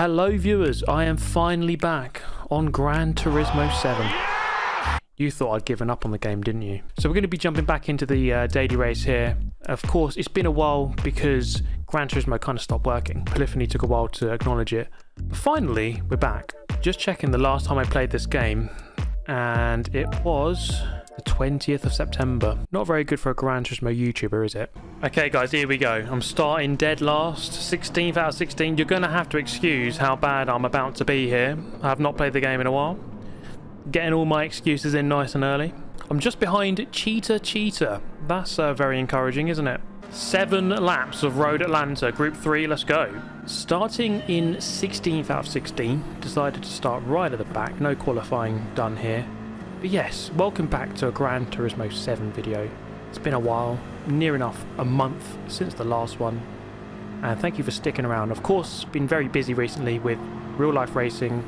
Hello viewers, I am finally back on Gran Turismo 7. You thought I'd given up on the game, didn't you? So we're going to be jumping back into the uh, daily race here. Of course, it's been a while because Gran Turismo kind of stopped working. Polyphony took a while to acknowledge it. But finally, we're back. Just checking the last time I played this game, and it was the 20th of September. Not very good for a Gran Turismo YouTuber, is it? Okay, guys, here we go. I'm starting dead last, 16th out of 16. You're going to have to excuse how bad I'm about to be here. I have not played the game in a while. Getting all my excuses in nice and early. I'm just behind Cheetah Cheetah. That's uh, very encouraging, isn't it? Seven laps of Road Atlanta, Group 3, let's go. Starting in 16th out of 16, decided to start right at the back, no qualifying done here. But yes, welcome back to a Gran Turismo 7 video. It's been a while, near enough a month since the last one. And thank you for sticking around. Of course, been very busy recently with real life racing,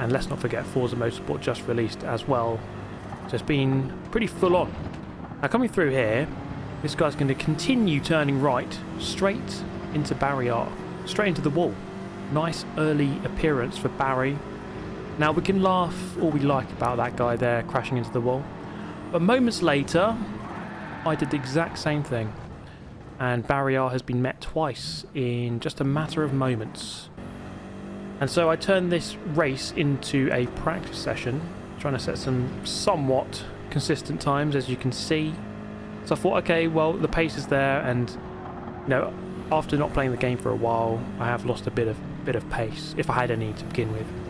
and let's not forget Forza Motorsport just released as well. So it's been pretty full on. Now coming through here, this guy's going to continue turning right, straight into Barrier, straight into the wall. Nice early appearance for Barry. Now we can laugh all we like about that guy there crashing into the wall. But moments later, I did the exact same thing. And Barrier has been met twice in just a matter of moments. And so I turned this race into a practice session, trying to set some somewhat consistent times as you can see. So I thought, okay, well the pace is there and you know, after not playing the game for a while, I have lost a bit of bit of pace, if I had any to begin with.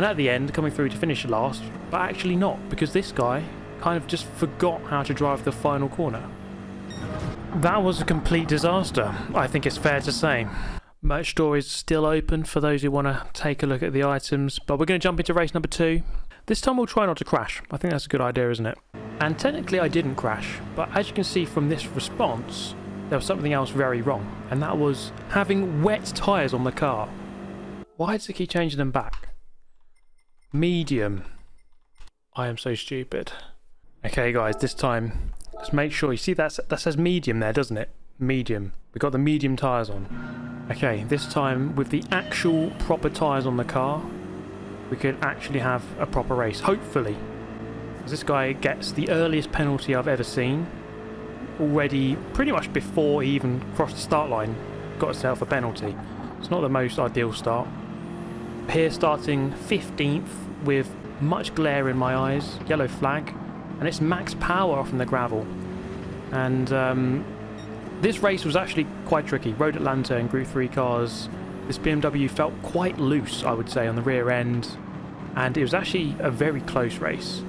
And at the end, coming through to finish last, but actually not, because this guy kind of just forgot how to drive the final corner. That was a complete disaster, I think it's fair to say. Merch store is still open for those who want to take a look at the items, but we're going to jump into race number two. This time we'll try not to crash. I think that's a good idea, isn't it? And technically I didn't crash, but as you can see from this response, there was something else very wrong, and that was having wet tyres on the car. Why does it keep changing them back? Medium. I am so stupid. Okay, guys, this time, let's make sure. You see that, that says medium there, doesn't it? Medium. We've got the medium tyres on. Okay, this time, with the actual proper tyres on the car, we could actually have a proper race. Hopefully. This guy gets the earliest penalty I've ever seen. Already, pretty much before he even crossed the start line, got himself a penalty. It's not the most ideal start here starting 15th with much glare in my eyes, yellow flag, and it's max power from the gravel. And um, this race was actually quite tricky. Road Atlanta and Group 3 cars, this BMW felt quite loose, I would say, on the rear end. And it was actually a very close race.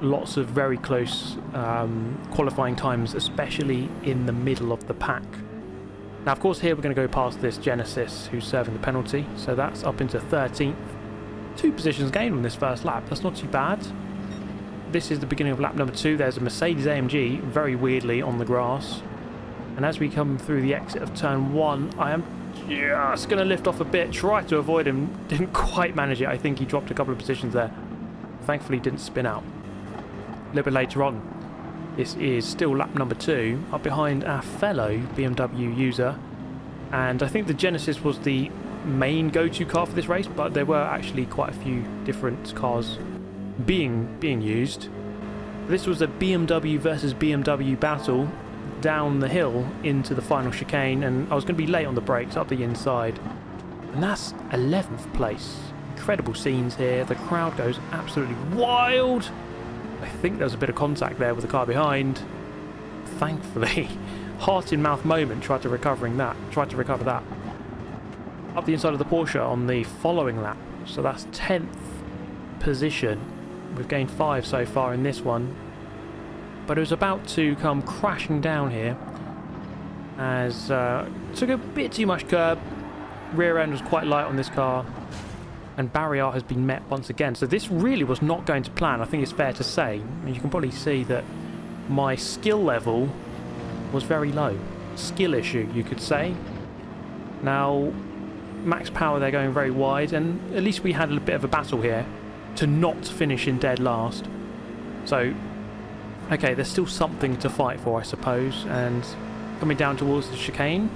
Lots of very close um, qualifying times, especially in the middle of the pack. Now, of course, here we're going to go past this Genesis who's serving the penalty. So that's up into 13th. Two positions gained on this first lap. That's not too bad. This is the beginning of lap number two. There's a Mercedes AMG, very weirdly, on the grass. And as we come through the exit of turn one, I am just going to lift off a bit, try to avoid him. Didn't quite manage it. I think he dropped a couple of positions there. Thankfully, didn't spin out. A little bit later on, this is still lap number two, up behind our fellow BMW user. And I think the Genesis was the main go-to car for this race, but there were actually quite a few different cars being being used. This was a BMW versus BMW battle down the hill into the final chicane, and I was going to be late on the brakes up the inside. And that's 11th place. Incredible scenes here. The crowd goes absolutely wild. I think there was a bit of contact there with the car behind. Thankfully, heart in mouth moment tried to recovering that, tried to recover that. Up the inside of the Porsche on the following lap. So that's 10th position. We've gained 5 so far in this one. But it was about to come crashing down here. As uh, took a bit too much curb. Rear end was quite light on this car and Barrier has been met once again. So this really was not going to plan, I think it's fair to say. And you can probably see that my skill level was very low. Skill issue, you could say. Now, max power, they're going very wide, and at least we had a bit of a battle here to not finish in dead last. So, okay, there's still something to fight for, I suppose, and coming down towards the chicane,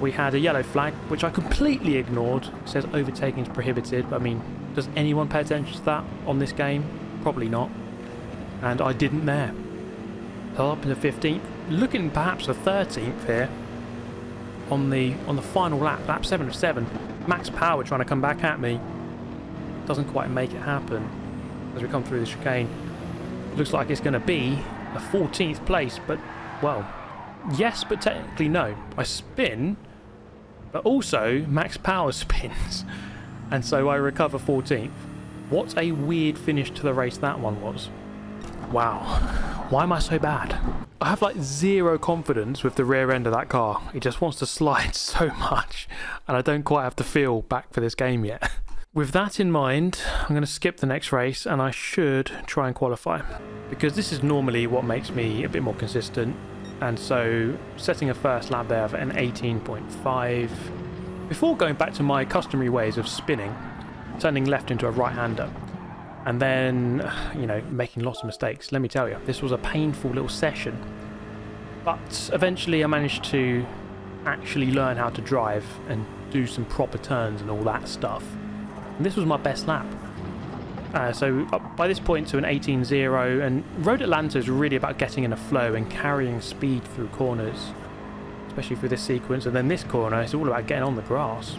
we had a yellow flag, which I completely ignored. It says overtaking is prohibited. I mean, does anyone pay attention to that on this game? Probably not. And I didn't there. So up in the 15th, looking perhaps the 13th here on the on the final lap, lap 7 of 7. Max Power trying to come back at me. Doesn't quite make it happen as we come through the chicane. Looks like it's going to be a 14th place, but, well, yes, but technically no. I spin, but also Max Power spins, and so I recover 14th. What a weird finish to the race that one was. Wow. Why am I so bad? I have like zero confidence with the rear end of that car. It just wants to slide so much, and I don't quite have the feel back for this game yet. With that in mind, I'm going to skip the next race and I should try and qualify. Because this is normally what makes me a bit more consistent. And so setting a first lap there for an 18.5. Before going back to my customary ways of spinning, turning left into a right-hander, and then, you know, making lots of mistakes. Let me tell you, this was a painful little session. But eventually I managed to actually learn how to drive and do some proper turns and all that stuff. And this was my best lap. Uh, so by this point to an 18-0, and Road Atlanta is really about getting in a flow and carrying speed through corners. Especially through this sequence and then this corner it's all about getting on the grass.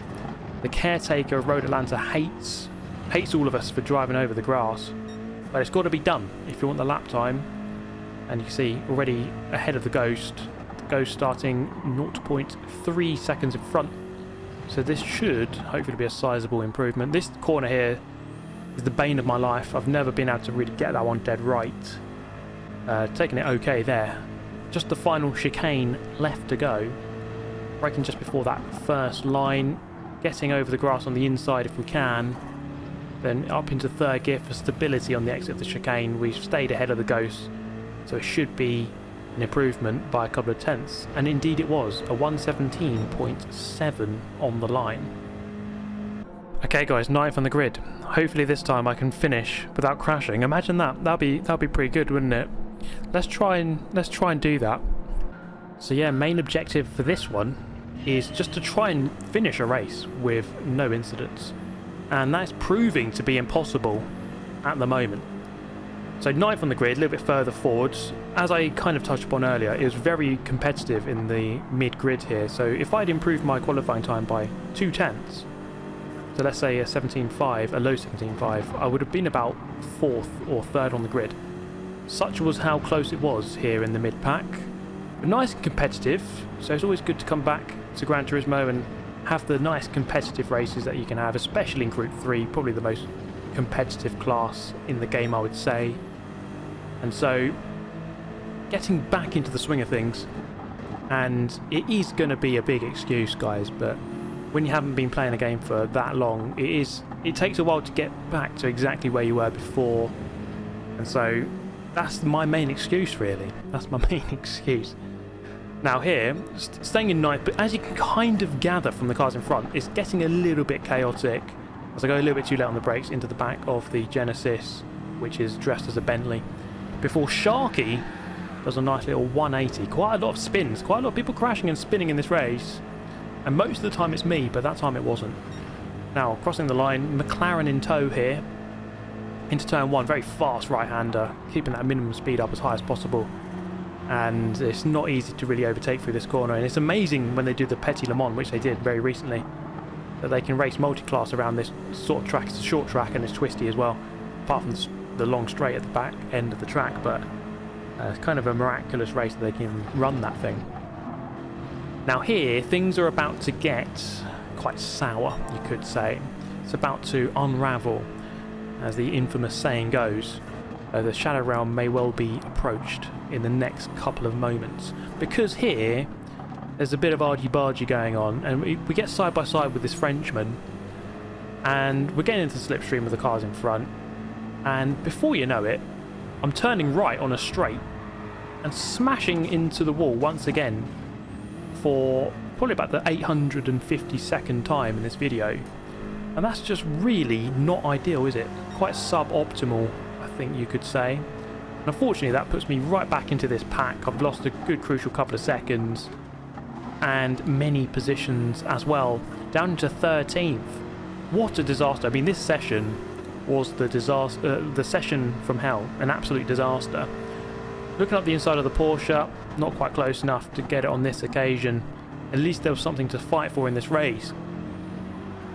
The caretaker of Road Atlanta hates hates all of us for driving over the grass. But it's got to be done if you want the lap time. And you can see already ahead of the Ghost. The Ghost starting 0.3 seconds in front. So this should hopefully be a sizable improvement. This corner here is the bane of my life. I've never been able to really get that one dead right. Uh, taking it okay there. Just the final chicane left to go. Braking just before that first line. Getting over the grass on the inside if we can. Then up into third gear for stability on the exit of the chicane. We've stayed ahead of the Ghost, so it should be an improvement by a couple of tenths. And indeed it was, a 117.7 on the line. Okay guys, ninth on the grid. Hopefully this time I can finish without crashing. Imagine that. That'd be that'd be pretty good, wouldn't it? Let's try and let's try and do that. So yeah, main objective for this one is just to try and finish a race with no incidents and that's proving to be impossible at the moment. So ninth on the grid, a little bit further forwards. As I kind of touched upon earlier, it was very competitive in the mid-grid here. So if I'd improved my qualifying time by two tenths, so let's say a 17.5, a low 17.5, I would have been about fourth or third on the grid. Such was how close it was here in the mid-pack. Nice and competitive, so it's always good to come back to Gran Turismo and have the nice competitive races that you can have, especially in Group 3, probably the most competitive class in the game, I would say. And so, getting back into the swing of things, and it is going to be a big excuse, guys, but when you haven't been playing a game for that long, it is it takes a while to get back to exactly where you were before. And so, that's my main excuse, really. That's my main excuse. Now here, st staying in ninth, but as you can kind of gather from the cars in front, it's getting a little bit chaotic as I go a little bit too late on the brakes into the back of the Genesis, which is dressed as a Bentley. Before Sharky does a nice little 180. Quite a lot of spins, quite a lot of people crashing and spinning in this race. And most of the time it's me, but that time it wasn't. Now, crossing the line, McLaren in tow here. Into turn one, very fast right-hander, keeping that minimum speed up as high as possible and it's not easy to really overtake through this corner and it's amazing when they do the Petit Le Mans which they did very recently that they can race multi-class around this sort of track it's a short track and it's twisty as well apart from the long straight at the back end of the track but uh, it's kind of a miraculous race that they can run that thing now here things are about to get quite sour you could say. It's about to unravel as the infamous saying goes uh, the Shadow Realm may well be approached in the next couple of moments. Because here, there's a bit of argy-bargy going on, and we, we get side by side with this Frenchman, and we're getting into the slipstream with the cars in front, and before you know it, I'm turning right on a straight, and smashing into the wall once again for probably about the 852nd time in this video. And that's just really not ideal, is it? Quite suboptimal I think you could say. And unfortunately, that puts me right back into this pack. I've lost a good crucial couple of seconds. and many positions as well, down to 13th. What a disaster! I mean, this session was the disaster, uh, the session from hell, an absolute disaster. Looking up the inside of the Porsche, not quite close enough to get it on this occasion. At least there was something to fight for in this race.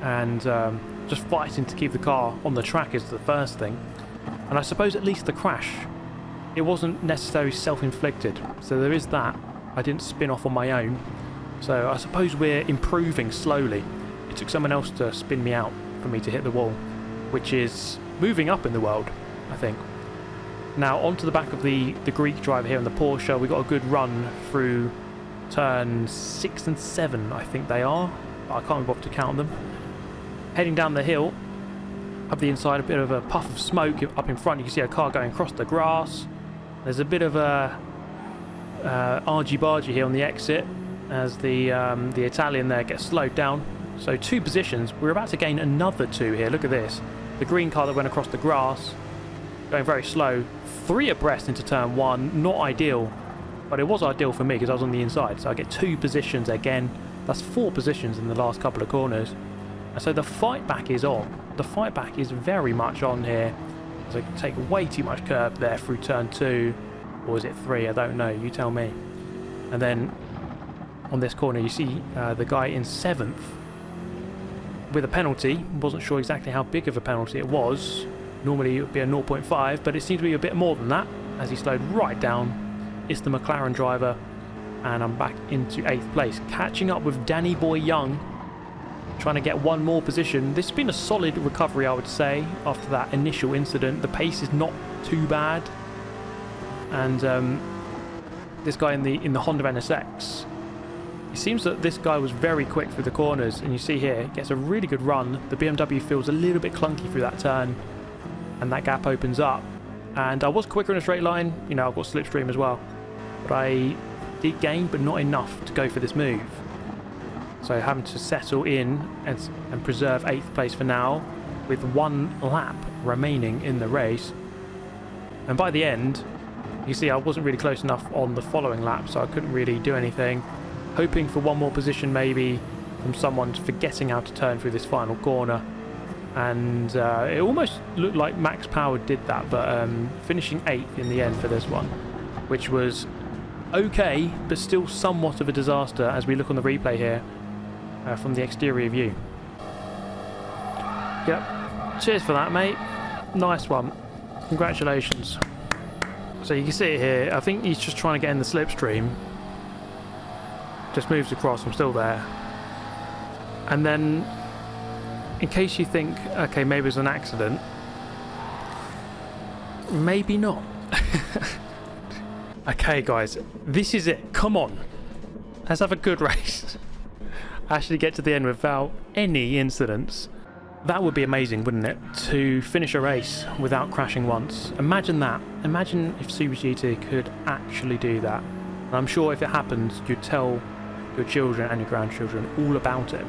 And um, just fighting to keep the car on the track is the first thing. And I suppose at least the crash, it wasn't necessarily self-inflicted. So there is that. I didn't spin off on my own. So I suppose we're improving slowly. It took someone else to spin me out for me to hit the wall, which is moving up in the world, I think. Now onto the back of the, the Greek driver here in the Porsche, we got a good run through turn 6 and 7, I think they are. I can't bother to count them. Heading down the hill, up the inside, a bit of a puff of smoke up in front. You can see a car going across the grass. There's a bit of a uh, argy-bargy here on the exit as the um, the Italian there gets slowed down. So two positions. We're about to gain another two here. Look at this. The green car that went across the grass, going very slow. Three abreast into turn one. Not ideal, but it was ideal for me because I was on the inside. So I get two positions again. That's four positions in the last couple of corners. And so the fight back is on. The fight back is very much on here. So I take way too much curb there through turn two. Or is it three? I don't know. You tell me. And then on this corner you see uh, the guy in seventh with a penalty. Wasn't sure exactly how big of a penalty it was. Normally it would be a 0.5, but it seems to be a bit more than that as he slowed right down. It's the McLaren driver, and I'm back into 8th place. Catching up with Danny Boy Young, trying to get one more position. This has been a solid recovery, I would say, after that initial incident. The pace is not too bad. And um, this guy in the in the Honda NSX it seems that this guy was very quick through the corners, and you see here, gets a really good run. The BMW feels a little bit clunky through that turn, and that gap opens up. And I was quicker in a straight line, you know, I've got slipstream as well. But I did gain, but not enough to go for this move. So having to settle in and, and preserve 8th place for now, with one lap remaining in the race. And by the end, you see I wasn't really close enough on the following lap, so I couldn't really do anything hoping for one more position maybe from someone forgetting how to turn through this final corner. And uh, it almost looked like Max Power did that, but um, finishing 8th in the end for this one, which was okay, but still somewhat of a disaster as we look on the replay here uh, from the exterior view. Yep, cheers for that, mate. Nice one. Congratulations. So you can see it here. I think he's just trying to get in the slipstream just moves across, I'm still there. And then, in case you think, okay, maybe it's an accident, maybe not. okay, guys, this is it. Come on. Let's have a good race. Actually get to the end without any incidents. That would be amazing, wouldn't it? To finish a race without crashing once. Imagine that. Imagine if Super GT could actually do that. I'm sure if it happens, you'd tell your children and your grandchildren all about it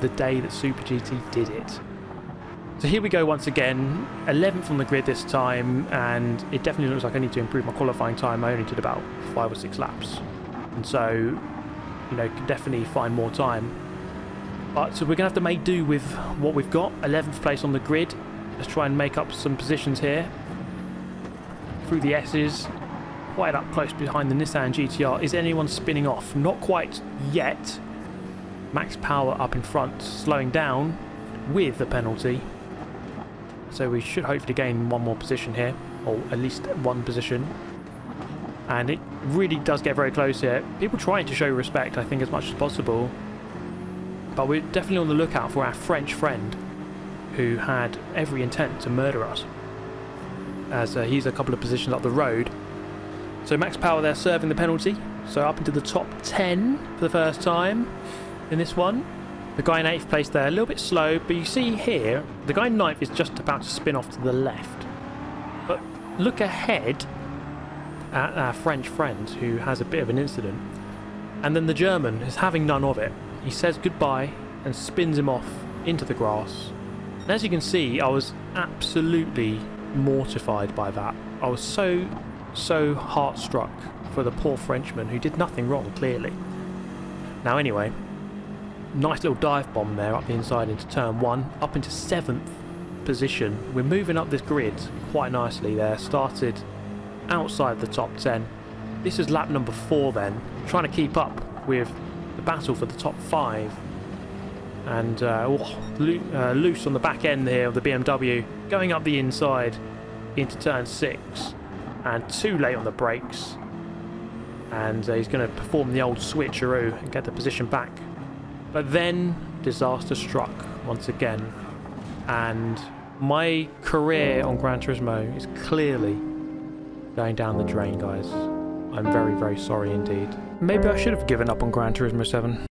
the day that Super GT did it. So here we go once again, 11th on the grid this time, and it definitely looks like I need to improve my qualifying time. I only did about five or six laps, and so, you know, can definitely find more time. But so we're to have to make do with what we've got. 11th place on the grid. Let's try and make up some positions here. Through the S's, quite up close behind the Nissan GTR. Is anyone spinning off? Not quite yet. Max power up in front, slowing down with the penalty. So we should hopefully gain one more position here, or at least one position. And it really does get very close here. People trying to show respect, I think, as much as possible. But we're definitely on the lookout for our French friend, who had every intent to murder us. As uh, he's a couple of positions up the road, so Max Power there serving the penalty. So up into the top 10 for the first time in this one. The guy in 8th place there, a little bit slow, but you see here, the guy in 9th is just about to spin off to the left. But look ahead at our French friend who has a bit of an incident. And then the German is having none of it. He says goodbye and spins him off into the grass. And as you can see, I was absolutely mortified by that. I was so so heartstruck for the poor Frenchman who did nothing wrong, clearly. Now anyway, nice little dive bomb there up the inside into turn one, up into seventh position. We're moving up this grid quite nicely there. Started outside the top 10. This is lap number four then, trying to keep up with the battle for the top five. And uh, oh, uh, loose on the back end here of the BMW, going up the inside into turn six, and too late on the brakes. And uh, he's going to perform the old switcheroo and get the position back. But then disaster struck once again, and my career on Gran Turismo is clearly going down the drain, guys. I'm very, very sorry indeed. Maybe I should have given up on Gran Turismo 7.